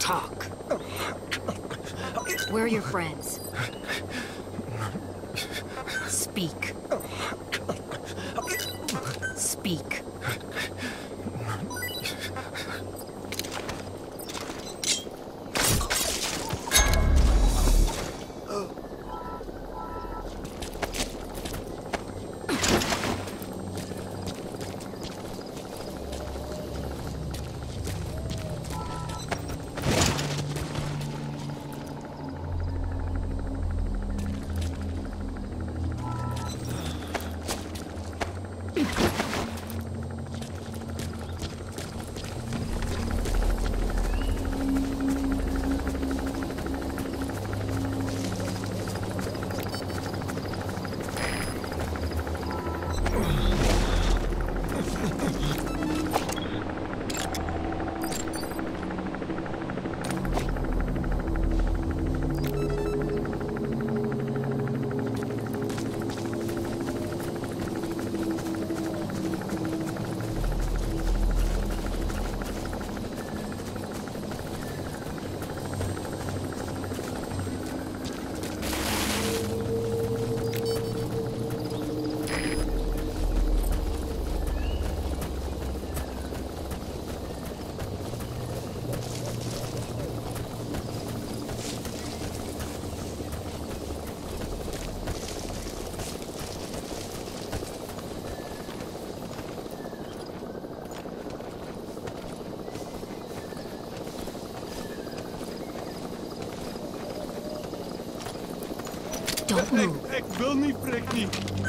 Talk. Where are your friends? Speak. Speak.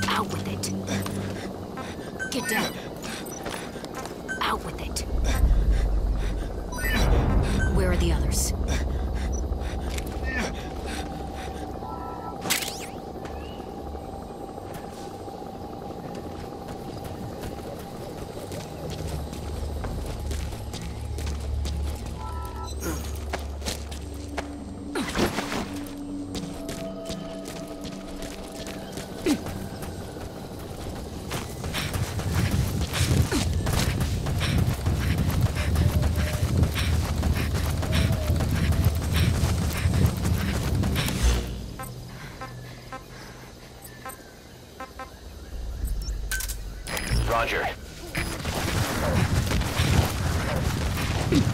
Out with it. Get down. Out with it. Where are the others? This is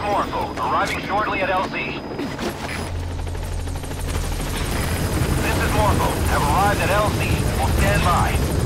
Morpho, arriving shortly at LZ. This is Morpho, have arrived at LZ. Will stand by.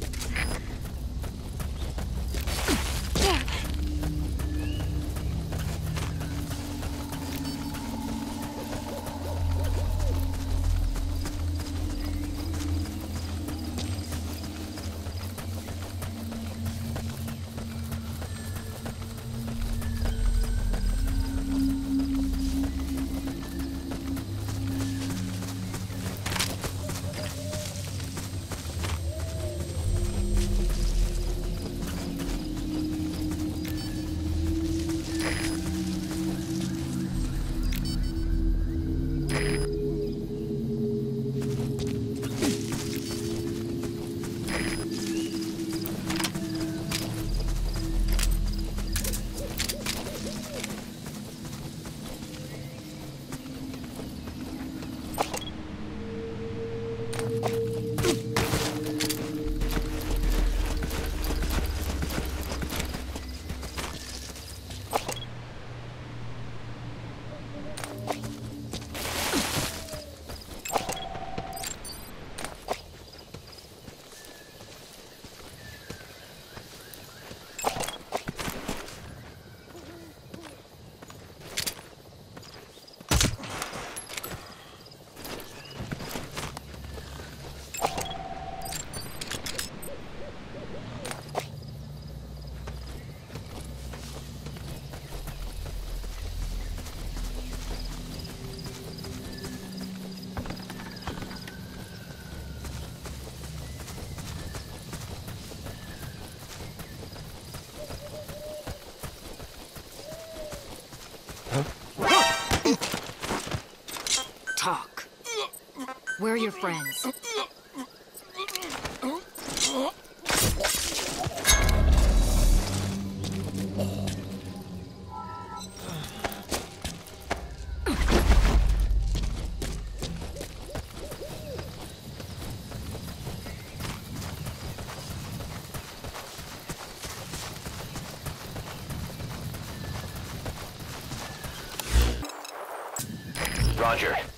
Where are your friends? Roger.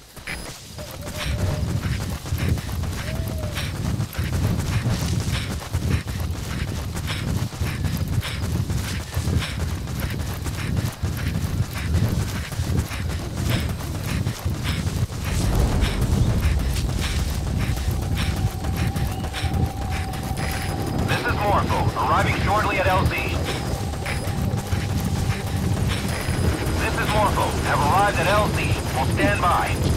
Is arriving shortly at LZ. This is Morpho, have arrived at LZ. Will stand by.